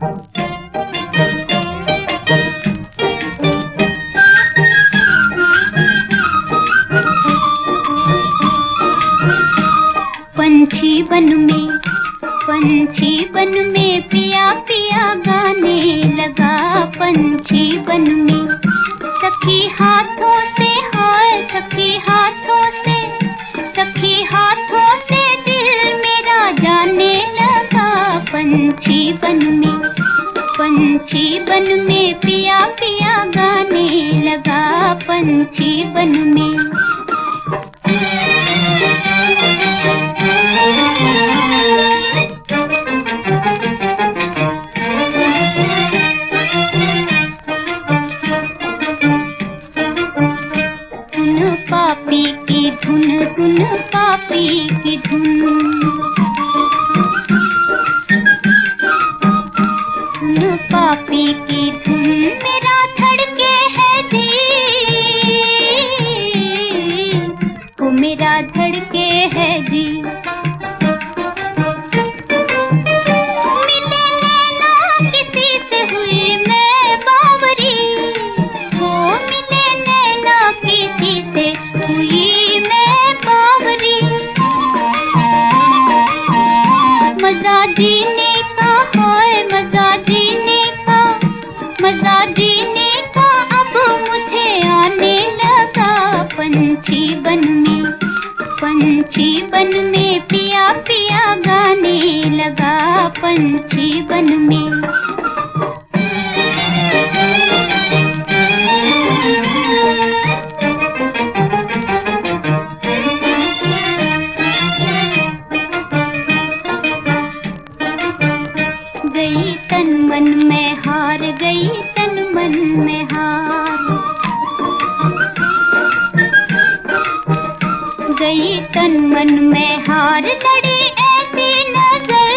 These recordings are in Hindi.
पंछी बन में पंछी बन में पिया पिया गाने लगा। पंछी बन में सखी बन में, पंछी बन में, पिया पिया गाने लगा पंछी बन में। पापी की धुन धुन पापी की धुन। पापी की धुन मेरा धड़के है जी। वो मेरा धड़के है जी। नैना पंछी बन में पिया पिया गाने लगा पंछी बन में। गई तन मन में हार गई तन मन में हार गई तन मन में हार लड़ी ऐसी नज़र।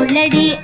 उलड़ी लड़ी